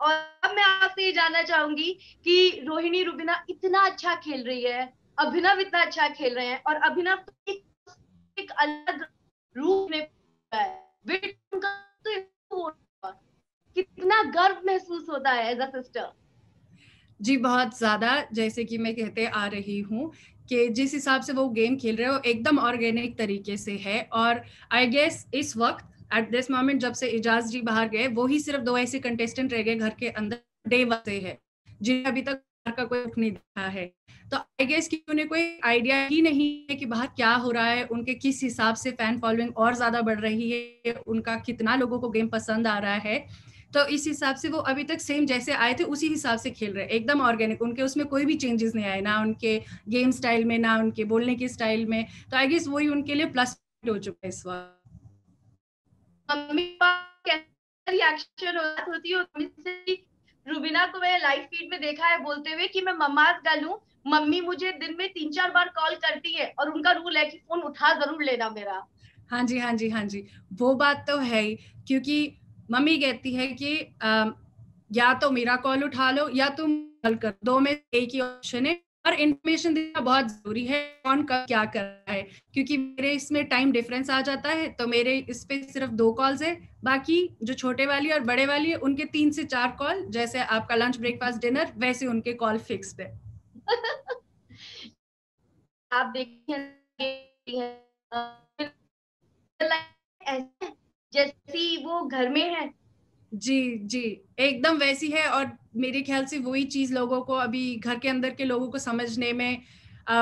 और अब मैं आपसे ये जानना चाहूँगी कि रोहिणी रुबिना इतना अच्छा खेल रही है अभिनव इतना अच्छा खेल रहे हैं और अभिनव तो एक, एक अलग रूप में तो कितना गर्व महसूस होता है एज अ सिस्टर जी बहुत ज़्यादा जैसे कि मैं कहते आ रही हूँ कि जिस हिसाब से वो गेम खेल रहे हो एकदम ऑर्गेनिक तरीके से है और आई गेस इस वक्त एट दिस मोमेंट जब से इजाज जी बाहर गए, वो ही सिर्फ़ दो ऐसे कंटेस्टेंट रह गए घर के अंदर डे से है, जिन्हें अभी तक का कोई रुख नहीं दिखा है। तो आई गेस कि उन्हें कोई आइडिया ही नहीं है कि बाहर क्या हो रहा है, उनके किस हिसाब से फ़ैन फॉलोइंग और ज़्यादा बढ़ रही है, उनका कितना लोगों को गेम पसंद आ रहा है। तो इस हिसाब से वो अभी तक सेम जैसे आए थे, उसी हिसाब से खेल रहे एकदम ऑर्गेनिक उनके उसमें कोई भी चेंजेस नहीं आए, ना उनके गेम स्टाइल में, ना उनके बोलने के स्टाइल में। तो आई गेस वही उनके लिए प्लस हो चुका है इस वक्त। मम्मी रिएक्शन होती है रुबीना को मैंने लाइव फ़ीड में देखा है बोलते हुए कि मैं मम्माज गलू मम्मी मुझे दिन में तीन चार बार कॉल करती है और उनका रूल है कि फ़ोन उठा ज़रूर लेना मेरा। हाँ जी हाँ जी हाँ जी। वो बात तो है ही क्योंकि मम्मी कहती है कि आ, या तो मेरा कॉल उठा लो या तुम कॉल कर दो। में एक ही ऑप्शन है। और इन्फॉर्मेशन देना बहुत ज़रूरी है, कौन कब क्या कर रहा है? क्योंकि मेरे इसमें टाइम डिफरेंस आ जाता है तो मेरे इस पे सिर्फ़ दो कॉल्स है, बाकी जो छोटे वाली और बड़े वाली है, उनके तीन से चार कॉल जैसे आपका लंच ब्रेकफास्ट डिनर वैसे उनके कॉल फिक्स्ड है आप देखिए जैसे वो घर में है जी जी। एकदम वैसी है और मेरे ख्याल से वही चीज़ लोगों को अभी घर के अंदर के लोगों को समझने में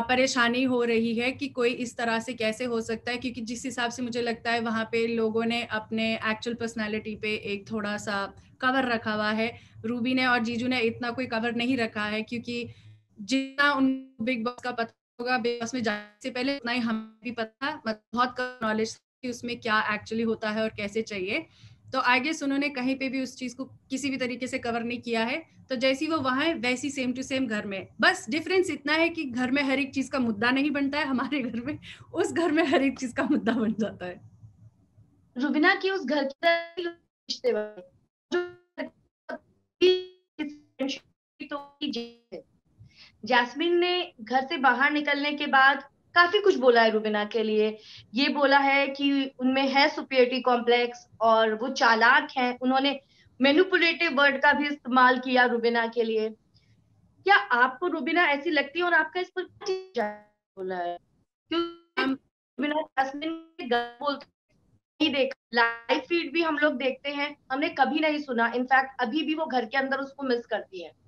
परेशानी हो रही है कि कोई इस तरह से कैसे हो सकता है क्योंकि जिस हिसाब से मुझे लगता है वहाँ पे लोगों ने अपने एक्चुअल पर्सनालिटी पे एक थोड़ा सा कवर रखा हुआ है। रूबी ने और जीजू ने इतना कोई कवर नहीं रखा है क्योंकि जितना उन बिग बॉस का पता होगा बिग बॉस में जाने से पहले उतना ही हमें भी पता मतलब बहुत कम नॉलेज उसमें क्या एक्चुअली होता है और कैसे चाहिए। तो आई गेस उन्होंने कहीं पे भी उस चीज़ को किसी भी तरीके से कवर नहीं किया है। तो जैसी वो वहाँ है, वैसी सेम टू सेम घर में। बस डिफरेंस इतना है कि घर में हर एक चीज़ का मुद्दा नहीं बनता है, हमारे घर में उस घर में हर एक चीज़ का मुद्दा बन जाता है। रुबिना की उस घर के जैस्मिन ने घर से बाहर निकलने के बाद काफ़ी कुछ बोला है रुबिना के लिए। ये बोला है कि उनमें है सुपियरिटी कॉम्प्लेक्स और वो चालाक हैं। उन्होंने मेनुपुलेटिव वर्ड का भी इस्तेमाल किया रुबिना के लिए। क्या आपको रुबिना ऐसी लगती है और आपका इस पर बोला है? देखा। लाइव फ़ीड भी हम लोग देखते हैं। हमने कभी नहीं सुना। इनफैक्ट अभी भी वो घर के अंदर उसको मिस करती है।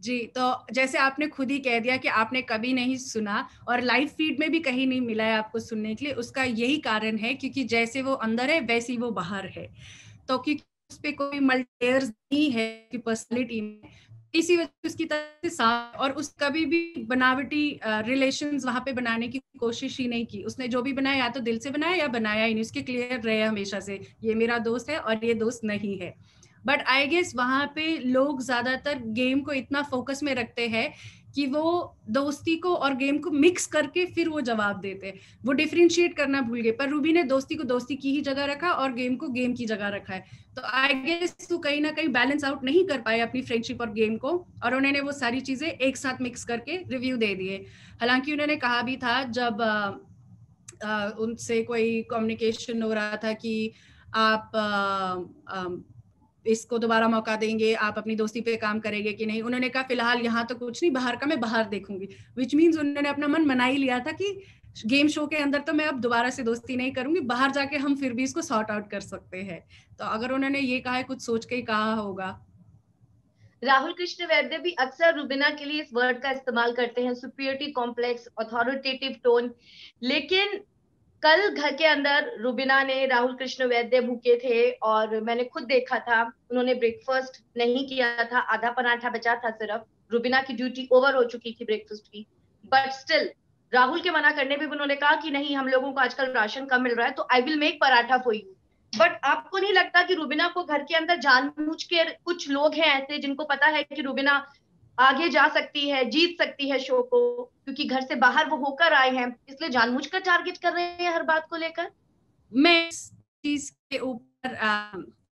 जी तो जैसे आपने खुद ही कह दिया कि आपने कभी नहीं सुना और लाइव फ़ीड में भी कहीं नहीं मिला है आपको सुनने के लिए, उसका यही कारण है क्योंकि जैसे वो अंदर है, वैसी वो बाहर है। तो क्योंकि उस पर कोई मल्टीयर्स नहीं है पर्सनलिटी में, इसी वजह उसकी तरह से साफ़ और उस कभी भी बनावटी रिलेशन वहाँ पे बनाने की कोशिश ही नहीं की। उसने जो भी बनाया, या तो दिल से बनाया या बनाया ही नहीं, उसके क्लियर रहे हमेशा से, ये मेरा दोस्त है और ये दोस्त नहीं है। बट आई गेस वहाँ पे लोग ज़्यादातर गेम को इतना फोकस में रखते हैं कि वो दोस्ती को और गेम को मिक्स करके फिर वो जवाब देते वो डिफ्रेंशिएट करना भूल गए पर रूबी ने दोस्ती को दोस्ती की ही जगह रखा और गेम को गेम की जगह रखा है। तो आई गेस तो कहीं ना कहीं बैलेंस आउट नहीं कर पाए अपनी फ्रेंडशिप और गेम को और उन्होंने वो सारी चीज़ें एक साथ मिक्स करके रिव्यू दे दिए। हालाँकि उन्होंने कहा भी था जब आ, आ, उनसे कोई कम्युनिकेशन हो रहा था कि आप आ, आ, इसको दोबारा मौका देंगे, आप अपनी दोस्ती पे काम करेंगे कि नहीं? उन्होंने कहा, फ़िलहाल यहाँ तो कुछ नहीं, बाहर का मैं बाहर देखूँगी। विच मीन्स उन्होंने अपना मन मना ही लिया था कि गेम शो के अंदर तो मैं अब दोबारा से दोस्ती नहीं करूँगी, बाहर जाके हम फिर भी इसको सॉर्ट आउट कर सकते हैं। तो अगर उन्होंने ये कहा है, कुछ सोच के ही कहा होगा। राहुल कृष्ण वैद्य भी अक्सर रुबिना के लिए इस वर्ड का इस्तेमाल करते हैं सुपीरियरिटी कॉम्प्लेक्स अथॉरिटेटिव टोन लेकिन कल घर के अंदर रुबिना ने, राहुल कृष्ण वैद्य भूखे थे और मैंने खुद देखा था, उन्होंने ब्रेकफास्ट नहीं किया था, आधा पराठा बचा था सिर्फ़, रुबिना की ड्यूटी ओवर हो चुकी थी ब्रेकफास्ट की। बट स्टिल राहुल के मना करने पे भी उन्होंने कहा कि नहीं, हम लोगों को आजकल राशन कम मिल रहा है तो I will make paratha for you but आपको नहीं लगता कि रुबिना को घर के अंदर जानबूझ के कुछ लोग हैं ऐसे जिनको पता है कि रुबिना आगे जा सकती है, जीत सकती है शो को, क्योंकि घर से बाहर वो होकर आए हैं। इसलिए जानबूझकर टारगेट कर रहे हैं हर बात को लेकर। मैं इस चीज़ के ऊपर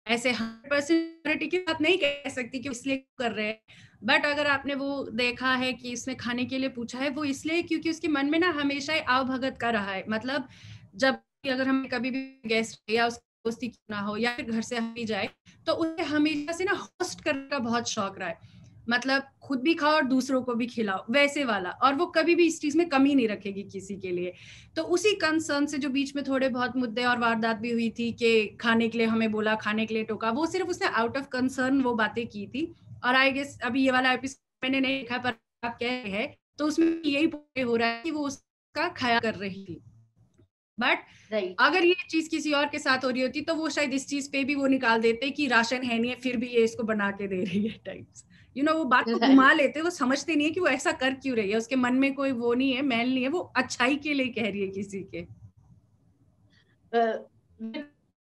ऐसे हंड्रेड परसेंट की बात नहीं कह सकती कि इसलिए कर रहे हैं। बट अगर आपने वो देखा है कि इसने खाने के लिए पूछा है, वो इसलिए क्योंकि उसके मन में ना हमेशा आव भगत का रहा है। मतलब जब अगर हमें कभी भी गेस्ट या उसकी दोस्ती क्यों ना हो, या फिर घर से भी जाए तो उसे हमेशा से ना होस्ट करने का बहुत शौक रहा है। मतलब खुद भी खाओ और दूसरों को भी खिलाओ वैसे वाला। और वो कभी भी इस चीज़ में कमी नहीं रखेगी किसी के लिए। तो उसी कंसर्न से जो बीच में थोड़े बहुत मुद्दे और वारदात भी हुई थी कि खाने के लिए हमें बोला खाने के लिए टोका वो सिर्फ़ उसने आउट ऑफ़ कंसर्न वो बातें की थी। और आई गेस अभी ये वाला एपिसोड मैंने नहीं देखा पर आप कह रहे हैं तो उसमें यही हो रहा है कि वो उसका खाया कर रही थी। बट अगर ये चीज़ किसी और के साथ हो रही होती तो वो शायद इस चीज़ पे भी वो निकाल देते कि राशन है नहीं है फिर भी ये इसको बना के दे रही है टाइप्स यू नो वो बात को घुमा लेते वो समझते नहीं है कि वो ऐसा कर क्यों रही है। उसके मन में कोई वो नहीं है मैल नहीं है वो अच्छाई के लिए कह रही है किसी के।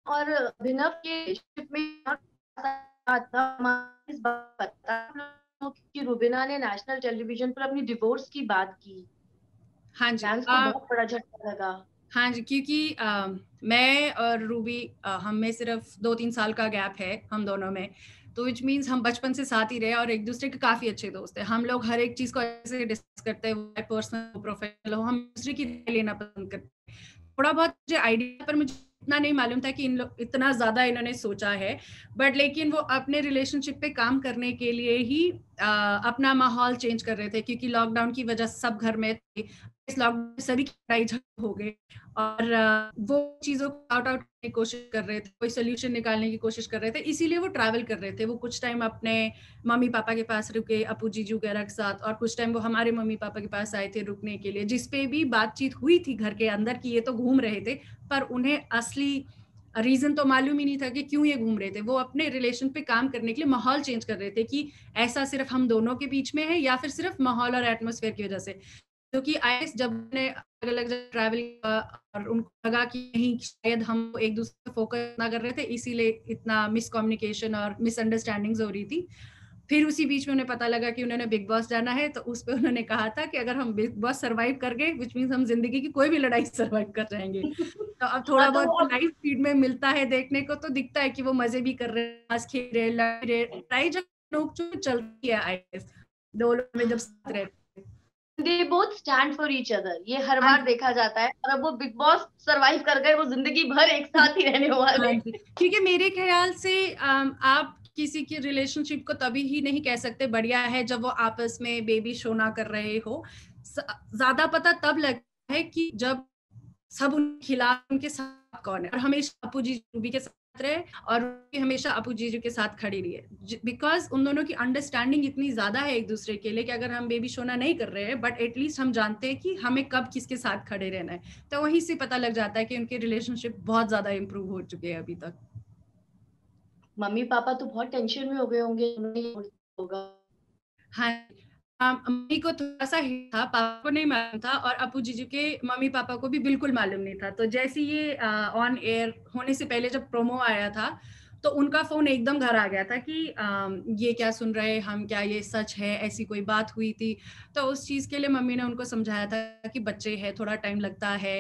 और अभिनव के में कि रुबिना ने नेशनल टेलीविज़न पर अपनी डिवोर्स की बात की। हाँ जी बहुत बड़ा झटका लगा। हाँ जी क्योंकि आ, मैं और रूबी हम में सिर्फ़ दो तीन साल का गैप है हम दोनों में। तो विच मीन्स हम बचपन से साथ ही रहे और एक दूसरे के काफ़ी अच्छे दोस्त हैं। हम लोग हर एक चीज़ को ऐसे डिस्कस करते हैं पर्सनल प्रोफेशनल हो हम दूसरे की लेना पसंद करते हैं। थोड़ा बहुत मुझे आइडिया पर मुझे इतना नहीं मालूम था कि इन लोग इतना ज़्यादा इन्होंने सोचा है। बट लेकिन वो अपने रिलेशनशिप पे काम करने के लिए ही आ, अपना माहौल चेंज कर रहे थे क्योंकि लॉकडाउन की वजह सब घर में थे। इस लॉकडाउन सभी लड़ाई हो गए और वो चीज़ों को आउट आउट करने की कोशिश कर रहे थे, कोई सोल्यूशन निकालने की कोशिश कर रहे थे, इसीलिए वो ट्रैवल कर रहे थे। वो कुछ टाइम अपने मम्मी पापा के पास रुके अपू जीजू वगैरह के साथ और कुछ टाइम वो हमारे मम्मी पापा के पास आए थे रुकने के लिए जिसपे भी बातचीत हुई थी घर के अंदर की ये तो घूम रहे थे, पर उन्हें असली रीजन तो मालूम ही नहीं था कि क्यों ये घूम रहे थे। वो अपने रिलेशन पे काम करने के लिए माहौल चेंज कर रहे थे कि ऐसा सिर्फ़ हम दोनों के बीच में है या फिर सिर्फ़ माहौल और एटमोसफेयर की वजह से। क्योंकि आई जब ने अलग अलग जगह ट्रैवल किया और उनको लगा कि नहीं शायद हम एक दूसरे फोकस ना कर रहे थे इसीलिए इतना मिसकम्युनिकेशन और मिसअंडरस्टैंडिंग्स हो रही थी। फिर उसी बीच में उन्हें पता लगा कि उन्होंने बिग बॉस जाना है तो उस पर उन्होंने कहा था कि अगर हम बिग बॉस सर्वाइव कर गए विच मीन हम ज़िंदगी की कोई भी लड़ाई सर्वाइव कर जाएँगे। तो अब थोड़ा हाँ, तो बहुत लाइव फ़ीड में मिलता है देखने को तो दिखता है कि वो मज़े भी कर रहे हैं खेल रहे लड़ रहे लड़ाई जब लोग चल रही है आई दो लोग में जब साथ रहते they both stand for each other ये हर बार हाँ देखा जाता है और अब वो बिग बॉस सरवाइव कर गए वो ज़िंदगी भर एक साथ ही रहने वाले हाँ क्योंकि मेरे ख्याल से आप किसी की रिलेशनशिप को तभी ही नहीं कह सकते बढ़िया है जब वो आपस में बेबी शो ना कर रहे हो। ज़्यादा पता तब लगता है कि जब सब उनके खिलाफ उनके साथ कौन है? और हमेशा अपू जी रूबी के साथ रहे और हमेशा अपू जीजू के साथ खड़ी रही है बिकॉज़ उन दोनों की अंडरस्टैंडिंग इतनी ज़्यादा है एक दूसरे के लिए कि अगर हम बेबी शोना नहीं कर रहे हैं बट एटलीस्ट हम जानते हैं कि हमें कब किसके साथ खड़े रहना है। तो वहीं से पता लग जाता है कि उनके रिलेशनशिप बहुत ज़्यादा इम्प्रूव हो चुके हैं अभी तक। मम्मी पापा तो बहुत टेंशन में हो गए होंगे होगा। हाँ मम्मी को थोड़ा सा ही था पापा को नहीं मालूम था और अपू जीजू के मम्मी पापा को भी बिल्कुल मालूम नहीं था। तो जैसे ये ऑन एयर होने से पहले जब प्रोमो आया था तो उनका फ़ोन एकदम घर आ गया था कि आ, ये क्या सुन रहे हम क्या ये सच है ऐसी कोई बात हुई थी। तो उस चीज़ के लिए मम्मी ने उनको समझाया था कि बच्चे है थोड़ा टाइम लगता है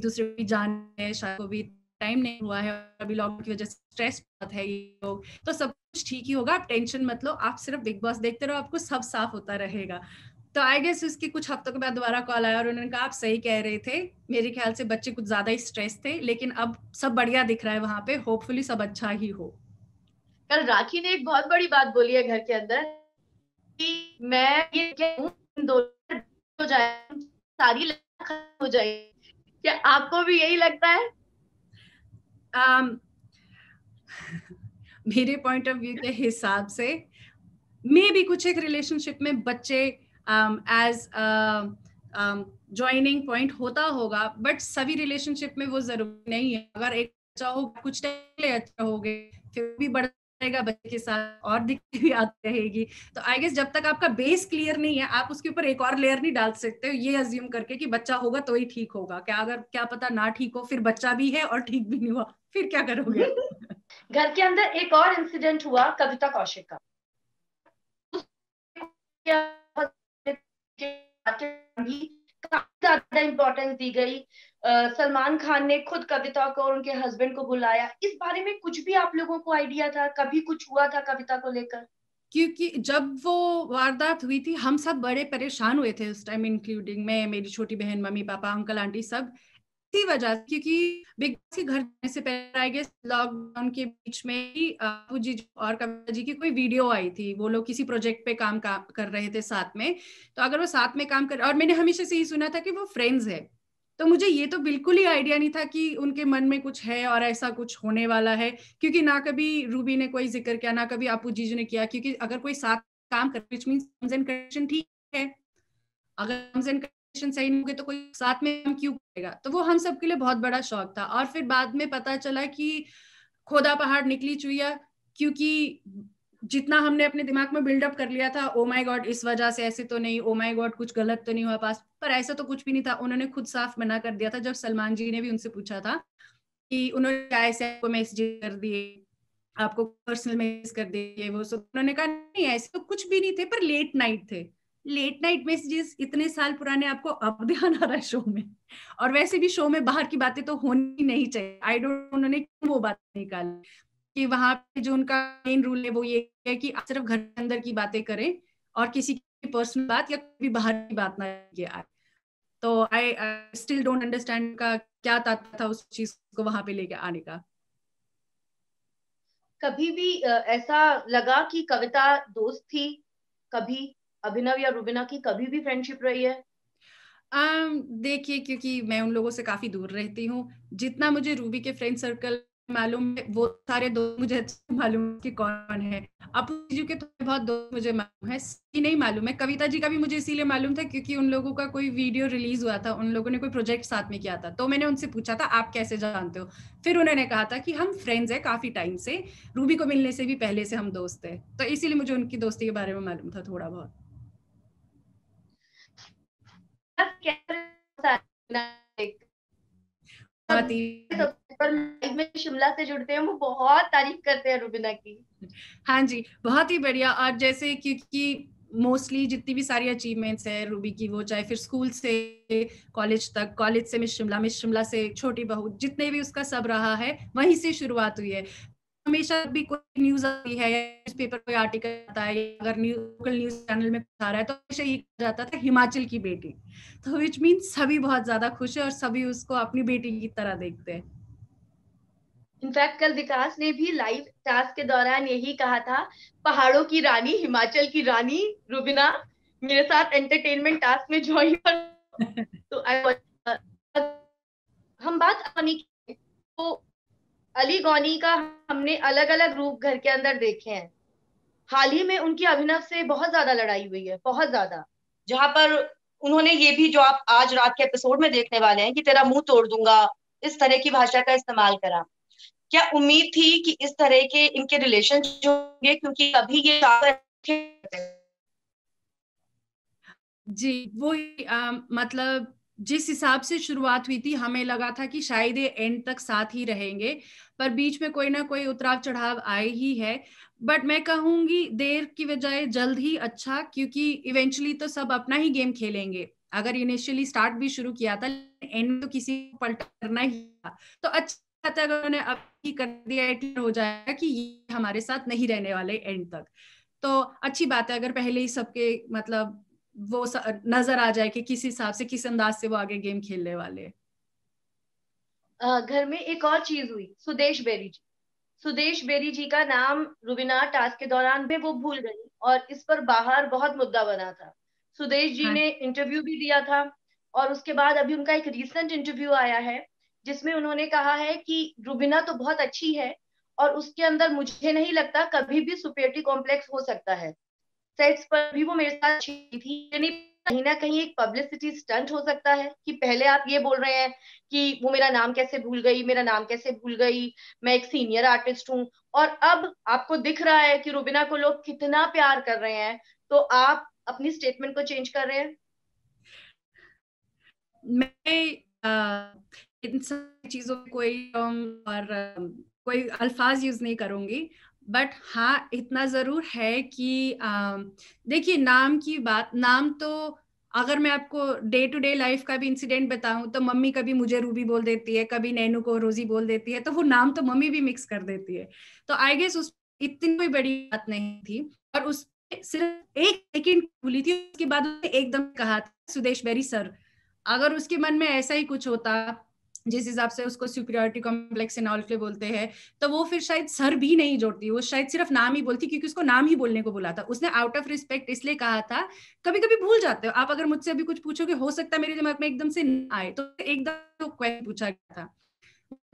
दूसरे की जान है शायद को भी टाइम नहीं हुआ है अभी लॉकडाउन की वजह से स्ट्रेस बहुत है ये लोग। तो सब कुछ ठीक ही होगा, आप टेंशन मत लो, आप सिर्फ़ बिग बॉस देखते रहो, आपको सब साफ़ होता रहेगा। तो आई गेस उसके कुछ हफ्तों के बाद दोबारा कॉल आया और उन्होंने कहा, आप सही कह रहे थे, मेरे ख्याल से बच्चे कुछ ज़्यादा ही स्ट्रेस थे, लेकिन अब सब बढ़िया दिख रहा है वहाँ पे होपफुली सब अच्छा ही हो। कल राखी ने एक बहुत बड़ी बात बोली है घर के अंदर कि मैं ये दो हो जाए सारी हो जाए क्या आपको भी यही लगता है? Um, मेरे पॉइंट ऑफ़ व्यू के हिसाब से मे भी कुछ एक रिलेशनशिप में बच्चे एज ज्वाइनिंग पॉइंट होता होगा बट सभी रिलेशनशिप में वो ज़रूरी नहीं है। अगर एक अच्छा हो कुछ टाइम अच्छा हो गए फिर भी बढ़ रहेगा बच्चे के साथ और दिक्कत भी आती रहेगी। तो आई गेस जब तक आपका बेस क्लियर नहीं है आप उसके ऊपर एक और लेयर नहीं डाल सकते हो ये अज्यूम करके कि बच्चा होगा तो ही ठीक होगा। क्या अगर क्या पता ना ठीक हो फिर बच्चा भी है और ठीक भी नहीं हुआ। फिर क्या करोगे? घर के अंदर एक और इंसिडेंट हुआ कविता कौशिक का। ज़्यादा इम्पोर्टेंस दी गई। सलमान खान ने खुद कविता को और उनके हस्बैंड को बुलाया। इस बारे में कुछ भी आप लोगों को आइडिया था? कभी कुछ हुआ था कविता को लेकर? क्योंकि जब वो वारदात हुई थी हम सब बड़े परेशान हुए थे उस टाइम इंक्लूडिंग मैं मेरी छोटी बहन मम्मी पापा अंकल आंटी सब। इसी वजह से क्योंकि बिग बॉस के घर जाने से पहले आई गेस लॉकडाउन के बीच में ही आपू जी और कविता जी की कोई वीडियो आई थी। वो लोग किसी प्रोजेक्ट पे काम, काम कर रहे थे साथ में। तो अगर वो साथ में काम कर और मैंने हमेशा से ही सुना था कि वो फ्रेंड्स है। तो मुझे ये तो बिल्कुल ही आइडिया नहीं था कि उनके मन में कुछ है और ऐसा कुछ होने वाला है। क्योंकि ना कभी रूबी ने कोई ज़िक्र किया ना कभी आपू जीजू ने किया क्योंकि अगर कोई साथ काम कर विच मीन ठीक है। अगर कंडीशन सही नहीं होंगे तो कोई साथ में हम क्यों करेगा तो वो हम सब के लिए बहुत बड़ा शौक था। और फिर बाद में पता चला कि खोदा पहाड़ निकली चुईया क्योंकि जितना हमने अपने दिमाग में बिल्डअप कर लिया था ओ माई गॉड इस वजह से ऐसे तो नहीं ओ माई गॉड कुछ गलत तो नहीं हुआ पास। पर ऐसा तो कुछ भी नहीं था। उन्होंने खुद साफ़ मना कर दिया था, जब सलमान जी ने भी उनसे पूछा था कि उन्होंने क्या ऐसे आपको मैसेज कर दिए, आपको पर्सनल मैसेज कर दिए, वो सब। उन्होंने कहा, नहीं, ऐसे तो कुछ भी नहीं थे, पर लेट नाइट थे। लेट नाइट मैसेजेस इतने साल पुराने आपको अब ध्यान आ रहा है शो में। और वैसे भी शो में बाहर की बातें तो होनी नहीं चाहिए। आई डोंट उन्होंने क्यों वो बात निकाली। कि वहाँ पे जो उनका मेन रूल है वो ये है कि आप सिर्फ़ घर के अंदर की बातें करें और किसी की पर्सनल बात या कभी बाहर की बात ना आए। तो आई स्टिल डोंट अंडरस्टैंड का क्या तात्पर्य था उस चीज़ को वहाँ पे लेके आने का। कभी भी ऐसा लगा कि कविता दोस्त थी? कभी? अभिनव या रुबिना की कभी भी फ्रेंडशिप रही है? Um, देखिए क्योंकि मैं उन लोगों से काफ़ी दूर रहती हूँ। जितना मुझे रूबी के फ्रेंड सर्कल मालूम है वो सारे दोस्त मुझे अच्छे मालूम कि कौन है। अपू के तो बहुत दोस्त मुझे मालूम है सी नहीं मालूम है। कविता जी का भी मुझे इसीलिए मालूम था क्योंकि उन लोगों का कोई वीडियो रिलीज़ हुआ था उन लोगों ने कोई प्रोजेक्ट साथ में किया था। तो मैंने उनसे पूछा था आप कैसे जानते हो? फिर उन्होंने कहा था कि हम फ्रेंड्स है काफ़ी टाइम से रूबी को मिलने से भी पहले से हम दोस्त है। तो इसीलिए मुझे उनकी दोस्ती के बारे में मालूम था थोड़ा बहुत। शिमला से जुड़ते हैं वो बहुत तारीफ़ करते हैं रुबिना की हाँ जी, बहुत ही बढ़िया। और जैसे क्योंकि मोस्टली जितनी भी सारी अचीवमेंट्स है रूबी की, वो चाहे फिर स्कूल से कॉलेज तक कॉलेज से मिस शिमला मिस शिमला से छोटी बहू, जितने भी उसका सब रहा है, वहीं से शुरुआत हुई है। हमेशा भी कोई न्यूज़ आती है न्यूज़ पेपर कोई आर्टिकल आता है अगर लोकल न्यूज़ चैनल में आ रहा है तो हमेशा ये कहा जाता था हिमाचल की बेटी। तो विच मीन सभी बहुत ज़्यादा खुश है और सभी उसको अपनी बेटी की तरह देखते हैं। इनफैक्ट कल विकास ने भी लाइव टास्क के दौरान यही कहा था पहाड़ों की रानी हिमाचल की रानी रुबिना मेरे साथ एंटरटेनमेंट टास्क में ज्वाइन कर। तो आई हम बात तो अली गौनी का हमने अलग अलग रूप घर के अंदर देखे हैं। हाल ही में उनकी अभिनव से बहुत ज़्यादा लड़ाई हुई है बहुत ज़्यादा। जहाँ पर उन्होंने ये भी जो आप आज रात के एपिसोड में देखने वाले हैं कि तेरा मुँह तोड़ दूँगा इस तरह की भाषा का इस्तेमाल करा। क्या उम्मीद थी कि इस तरह के इनके रिलेशन जो होंगे क्योंकि अभी ये जी वो आ, मतलब जिस हिसाब से शुरुआत हुई थी, हमें लगा था कि शायद ये एंड तक साथ ही रहेंगे, पर बीच में कोई ना कोई उतराव चढ़ाव आए ही है। बट मैं कहूँगी देर की बजाय जल्द ही अच्छा क्योंकि इवेंचुअली तो सब अपना ही गेम खेलेंगे। अगर इनिशियली स्टार्ट भी शुरू किया था एंड तो किसी को पलट करना ही था। तो अच्छा था अगर उन्होंने अब ही कर दिया हो जाएगा कि ये हमारे साथ नहीं रहने वाले एंड तक। तो अच्छी बात है, अगर पहले ही सबके मतलब वो नज़र आ जाए कि किस हिसाब से किस अंदाज से वो आगे गेम खेलने वाले घर में एक और चीज़ हुई सुदेश बेरी जी। सुदेश बेरी जी का नाम रुबिना टास्क के दौरान भी वो भूल गई और इस पर बाहर बहुत मुद्दा बना था। सुदेश जी हाँ। ने इंटरव्यू भी दिया था और उसके बाद अभी उनका एक रिसेंट इंटरव्यू आया है जिसमें उन्होंने कहा है कि रुबिना तो बहुत अच्छी है और उसके अंदर मुझे नहीं लगता कभी भी सुपेरिटी कॉम्प्लेक्स हो सकता है। सेट्स पर भी वो मेरे साथ थी। यानी कहीं ना कहीं एक पब्लिसिटी स्टंट हो सकता है कि पहले आप ये बोल रहे हैं कि वो मेरा नाम कैसे भूल गई, मेरा नाम कैसे भूल गई, मैं एक सीनियर आर्टिस्ट हूँ। और अब आपको दिख रहा है कि रुबिना को लोग कितना प्यार कर रहे हैं तो आप अपनी स्टेटमेंट को चेंज कर रहे हैं? मैं इन सब चीज़ों कोई और कोई अल्फाज यूज़ नहीं करूँगी। बट हाँ इतना ज़रूर है कि देखिए, नाम की बात, नाम तो अगर मैं आपको डे टू डे लाइफ का भी इंसिडेंट बताऊँ तो मम्मी कभी मुझे रूबी बोल देती है, कभी नैनू को रोजी बोल देती है तो वो नाम तो मम्मी भी मिक्स कर देती है। तो आई गेस उस, इतनी कोई बड़ी बात नहीं थी, और उस सिर्फ़ एक सेकेंड बोली थी, उसके बाद उसने एकदम कहा था, सुदेश बेरी सर, अगर उसके मन में ऐसा ही कुछ होता जिस हिसाब से उसको सुपीरियोरिटी कॉम्प्लेक्स एंड ऑल के बोलते हैं तो वो फिर शायद सर भी नहीं जोड़ती, वो शायद सिर्फ़ नाम ही बोलती, क्योंकि उसको नाम ही बोलने को बोला था। उसने आउट ऑफ़ रिस्पेक्ट इसलिए कहा था कभी कभी भूल जाते हो। आप अगर मुझसे अभी कुछ पूछोगे, हो सकता है मेरे दिमाग में एकदम से आए तो एकदम क्वेश्चन पूछा गया था।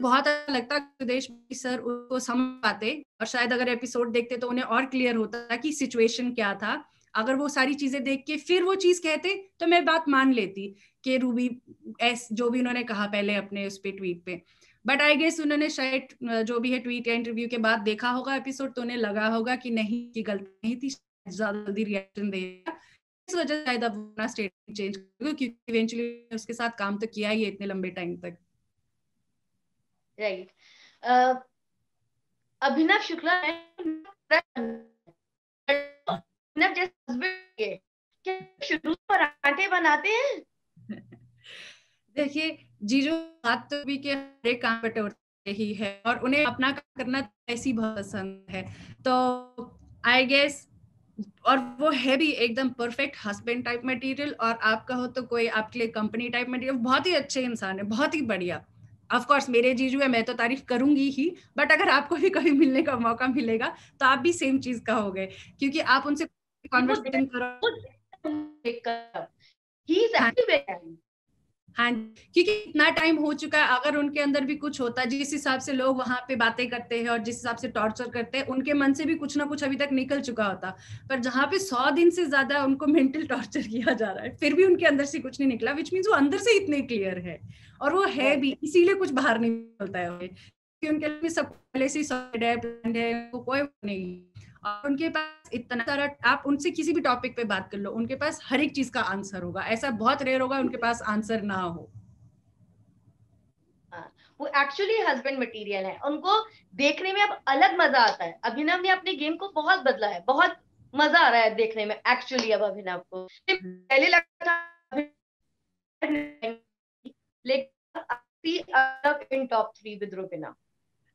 बहुत अच्छा लगता सुदेश सर उसको समझ पाते और शायद अगर एपिसोड देखते तो उन्हें और क्लियर होता कि सिचुएशन क्या था। अगर वो सारी चीज़ें देख के फिर वो चीज़ कहते तो मैं बात मान लेती कि रूबी एस जो भी उन्होंने कहा पहले अपने उस पे ट्वीट पे। बट आई गेस उन्होंने शायद जो भी है ट्वीट या इंटरव्यू के बाद देखा होगा एपिसोड तो उन्हें लगा होगा कि नहीं, की गलती नहीं थी ज़्यादा जल्दी रिएक्शन देगा इस वजह शायद अपना स्टेटमेंट चेंज क्योंकि इवेंचुअली उसके साथ काम तो किया ही है इतने लंबे टाइम तक। राइट अभिनव शुक्ला अभिनव जैसे हस्बैंड क्या शुरू पराठे बनाते हैं? देखिए, जीजू बात तो भी के हर काम बटोरते ही है और उन्हें अपना काम करना ऐसी बहुत पसंद है। तो आई गेस और वो है भी एकदम परफेक्ट हस्बैंड टाइप मटेरियल और आप कहो तो कोई आपके लिए कंपनी टाइप मटेरियल बहुत ही अच्छे इंसान है, बहुत ही बढ़िया। ऑफ़ कोर्स मेरे जीजू है, मैं तो तारीफ़ करूँगी ही बट अगर आपको भी कभी मिलने का मौका मिलेगा तो आप भी सेम चीज़ कहोगे, क्योंकि आप उनसे कॉन्वर्सेशन करो। हाँ। क्योंकि इतना टाइम हो चुका है अगर उनके अंदर भी कुछ होता है जिस हिसाब से लोग वहाँ पे बातें करते हैं और जिस हिसाब से टॉर्चर करते हैं उनके मन से भी कुछ ना कुछ अभी तक निकल चुका होता। पर जहाँ पे सौ दिन से ज़्यादा उनको मेंटल टॉर्चर किया जा रहा है फिर भी उनके अंदर से कुछ नहीं निकला विच मीन वो अंदर से इतने क्लियर है। और वो है भी इसीलिए कुछ बाहर नहीं निकलता है। उनके लिए सब पहले से है कोई नहीं। और उनके पास इतना सारा आप उनसे किसी भी टॉपिक पे बात कर लो उनके पास हर एक चीज़ का आंसर होगा। ऐसा बहुत रेयर होगा उनके पास आंसर ना हो। हाँ, वो एक्चुअली हस्बैंड मटेरियल है। उनको देखने में अब अलग मज़ा आता है। अभिनव ने अपने गेम को बहुत बदला है। बहुत मज़ा आ रहा है देखने में एक्चुअली अब अभिनव को। पहले लगता था लेकिन इन टॉप थ्री विद रुबिना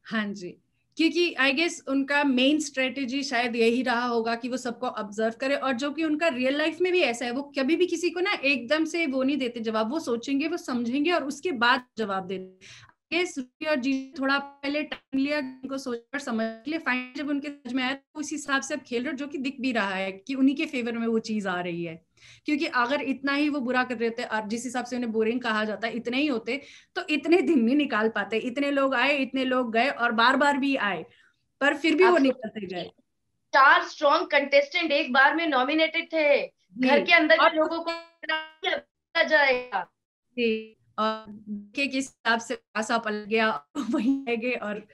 हाँ जी। क्योंकि आई गेस उनका मेन स्ट्रेटेजी शायद यही रहा होगा कि वो सबको ऑब्ज़र्व करे और जो कि उनका रियल लाइफ में भी ऐसा है, वो कभी भी किसी को ना एकदम से वो नहीं देते जवाब, वो सोचेंगे, वो समझेंगे और उसके बाद जवाब देते। गेस और जी थोड़ा पहले टाइम लिया उनको सोच कर समझ लिया फाइन जब उनके समझ में आया तो उस हिसाब से अब खेल रहे जो कि दिख भी रहा है कि उन्हीं के फेवर में वो चीज़ आ रही है। क्योंकि अगर इतना ही वो बुरा कर रहे थे और जिस हिसाब से उन्हें बोरिंग कहा जाता है इतने ही होते तो इतने दिन नहीं निकाल पाते। इतने लोग आए इतने लोग गए और बार बार भी आए पर फिर भी वो निकलते गए। चार स्ट्रॉन्ग कंटेस्टेंट एक बार में नॉमिनेटेड थे। घर के अंदर लोगों को जाएगा। और के किस हिसाब से पासा पल गया वहीं गए और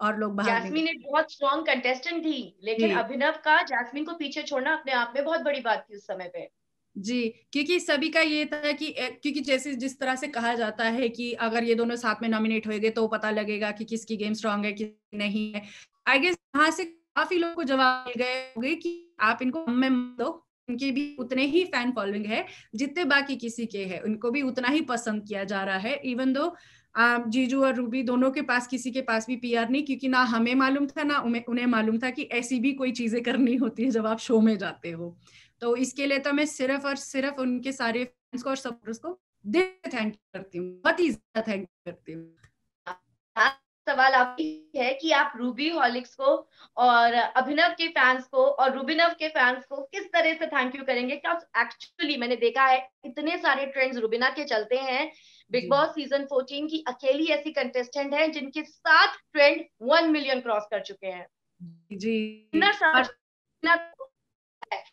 और लोग बाहर जैस्मीन एक बहुत स्ट्रॉन्ग कंटेस्टेंट थी लेकिन अभिनव का जैस्मीन को पीछे छोड़ना अपने आप में बहुत बड़ी बात थी उस समय पे। जी क्योंकि सभी का ये था कि क्योंकि जैसे जिस तरह से कहा जाता है कि अगर ये दोनों साथ में नॉमिनेट होएँगे तो पता लगेगा कि किसकी गेम स्ट्रांग है किसकी नहीं है। आई गेस वहाँ से काफ़ी लोगों को जवाब मिल गए होंगे कि आप इनको में दो। उनके भी उतने ही फ़ैन फॉलोइंग है, जितने बाकी किसी के है। उनको भी उतना ही पसंद किया जा रहा है इवन दो जीजू और रूबी दोनों के पास, किसी के पास भी पीआर नहीं, क्योंकि ना हमें मालूम था, ना उन्हें मालूम था कि ऐसी भी कोई चीज़ें करनी होती है जब आप शो में जाते हो। तो इसके लिए तो मैं सिर्फ़ और सिर्फ़ उनके सारे फैंस को और सपोर्टर्स को दिल थैंक करती हूँ, बहुत ही ज़्यादा थैंक करती हूँ। सवाल आपकी है कि आप रूबी हॉलिक्स को और अभिनव के फैंस को और रूबिनव के फैंस को किस तरह से थैंक यू करेंगे? क्या एक्चुअली मैंने देखा है इतने सारे ट्रेंड्स रूबिना के चलते हैं। बिग बॉस सीज़न 14 की अकेली ऐसी कंटेस्टेंट है जिनके सात ट्रेंड वन मिलियन क्रॉस कर चुके हैं। जी।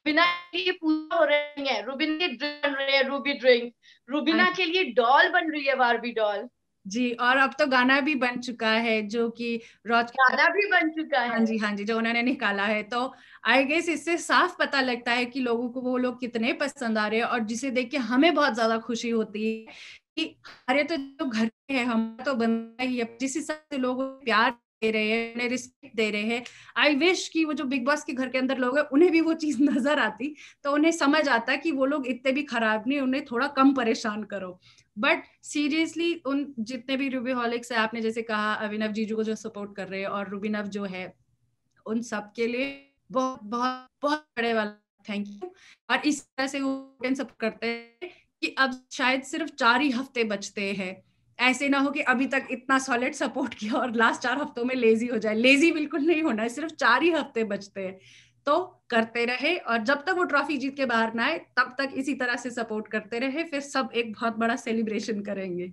बिना ये पूजा हो रही है। रूबिन के बन रहे हैं रूबी ड्रिंक रूबिना हाँ। के लिए डॉल बन रही है बारबी डॉल जी और अब तो गाना भी बन चुका है जो कि रोज गाना भी बन चुका है। हाँ जी हाँ जी जो उन्होंने निकाला है। तो आई गेस इससे साफ़ पता लगता है कि लोगों को वो लोग कितने पसंद आ रहे हैं और जिसे देख के हमें बहुत ज़्यादा खुशी होती है कि हमारे तो जो घर के है हम तो बनता ही है जिस हिसाब से लोग प्यार दे रहे हैं उन्हें रिस्पेक्ट दे रहे हैं आई विश कि वो जो बिग बॉस के घर के अंदर लोग हैं उन्हें भी वो चीज़ नज़र आती तो उन्हें समझ आता कि वो लोग इतने भी खराब नहीं उन्हें थोड़ा कम परेशान करो। बट सीरियसली उन जितने भी रूबी हॉलिक्स है, आपने जैसे कहा अभिनव जीजू को जो सपोर्ट कर रहे हैं और रूबीनव जो है, उन सब के लिए बहुत बहुत बहुत बड़े वाला थैंक यू और इस तरह से वो सपोर्ट करते हैं कि अब शायद सिर्फ़ चार ही हफ़्ते बचते हैं। ऐसे ना हो कि अभी तक इतना सॉलिड सपोर्ट किया और लास्ट चार हफ्तों में लेजी हो जाए। लेजी बिल्कुल नहीं होना है, सिर्फ़ चार ही हफ़्ते बचते हैं। तो करते रहे और जब तक वो ट्रॉफी जीत के बाहर ना आए तब तक इसी तरह से सपोर्ट करते रहे फिर सब एक बहुत बड़ा सेलिब्रेशन करेंगे।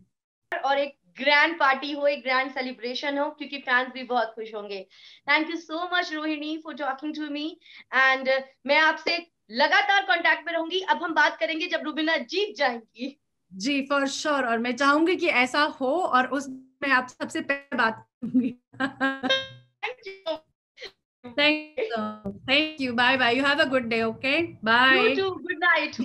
और एक ग्रैंड पार्टी हो एक ग्रैंड सेलिब्रेशन हो क्योंकि फैंस भी बहुत खुश होंगे। Thank you so much Rohini for talking to me and मैं आपसे लगातार कांटेक्ट में रहूँगी। अब हम बात करेंगे जब रुबिना जीत जाएँगी। जी फॉर श्योर sure. और मैं चाहूँगी कि ऐसा हो और उस मैं आप सबसे पहले बात करूँगी। Thank you. Thank you. Bye bye. You have a good day. Okay. Bye. You too. Good night.